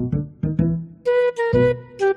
Thank you.